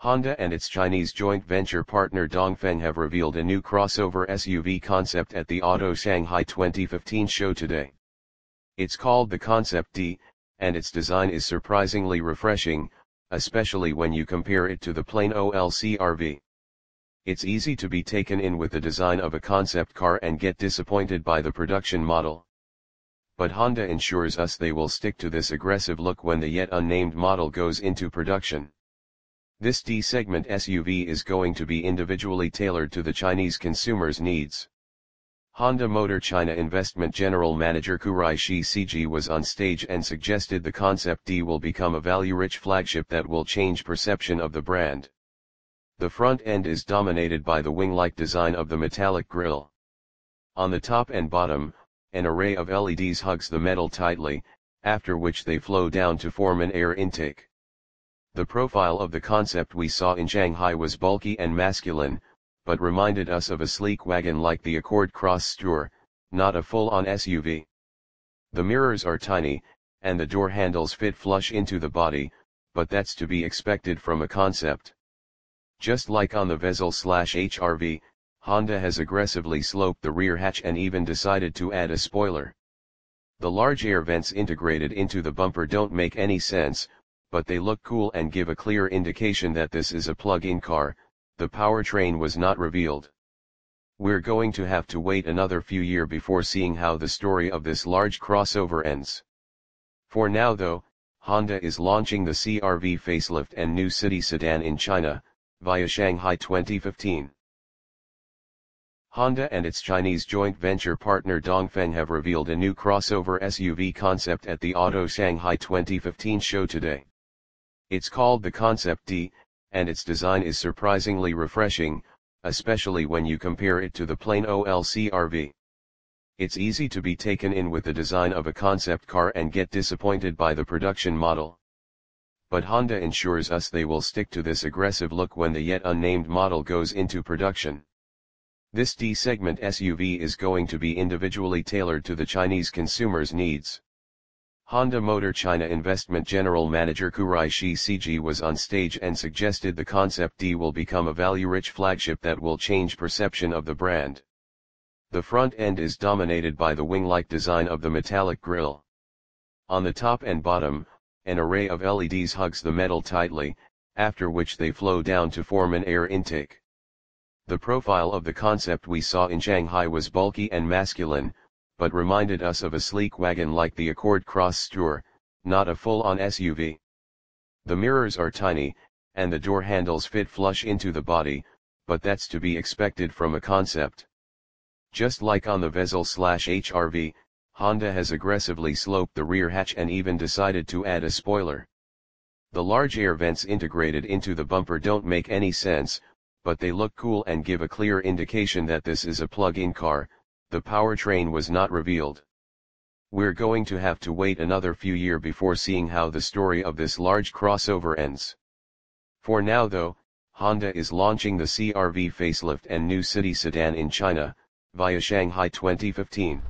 Honda and its Chinese joint venture partner Dongfeng have revealed a new crossover SUV concept at the Auto Shanghai 2015 show today. It's called the Concept D, and its design is surprisingly refreshing, especially when you compare it to the plain old CRV. It's easy to be taken in with the design of a concept car and get disappointed by the production model. But Honda ensures us they will stick to this aggressive look when the yet unnamed model goes into production. This D-segment SUV is going to be individually tailored to the Chinese consumers' needs. Honda Motor China Investment General Manager Kuraishi Seiji was on stage and suggested the Concept D will become a value-rich flagship that will change perception of the brand. The front end is dominated by the wing-like design of the metallic grille. On the top and bottom, an array of LEDs hugs the metal tightly, after which they flow down to form an air intake. The profile of the concept we saw in Shanghai was bulky and masculine, but reminded us of a sleek wagon like the Accord Crosstour, not a full-on SUV. The mirrors are tiny, and the door handles fit flush into the body, but that's to be expected from a concept. Just like on the Vezel slash HRV, Honda has aggressively sloped the rear hatch and even decided to add a spoiler. The large air vents integrated into the bumper don't make any sense, but they look cool and give a clear indication that this is a plug-in car, the powertrain was not revealed. We're going to have to wait another few year before seeing how the story of this large crossover ends. For now though, Honda is launching the CRV facelift and new city sedan in China, via Shanghai 2015. Honda and its Chinese joint venture partner Dongfeng have revealed a new crossover SUV concept at the Auto Shanghai 2015 show today. It's called the Concept D, and its design is surprisingly refreshing, especially when you compare it to the plain old CRV. It's easy to be taken in with the design of a concept car and get disappointed by the production model. But Honda ensures us they will stick to this aggressive look when the yet unnamed model goes into production. This D-segment SUV is going to be individually tailored to the Chinese consumers' needs. Honda Motor China Investment General Manager Kuraishi Seiji was on stage and suggested the Concept D will become a value-rich flagship that will change perception of the brand. The front end is dominated by the wing-like design of the metallic grille. On the top and bottom, an array of LEDs hugs the metal tightly, after which they flow down to form an air intake. The profile of the concept we saw in Shanghai was bulky and masculine, but reminded us of a sleek wagon like the Accord Crosstour, not a full-on SUV. The mirrors are tiny, and the door handles fit flush into the body, but that's to be expected from a concept. Just like on the Vezel slash HRV, Honda has aggressively sloped the rear hatch and even decided to add a spoiler. The large air vents integrated into the bumper don't make any sense, but they look cool and give a clear indication that this is a plug-in car, the powertrain was not revealed. We're going to have to wait another few year before seeing how the story of this large crossover ends. For now though, Honda is launching the CRV facelift and new city sedan in China, via Shanghai 2015.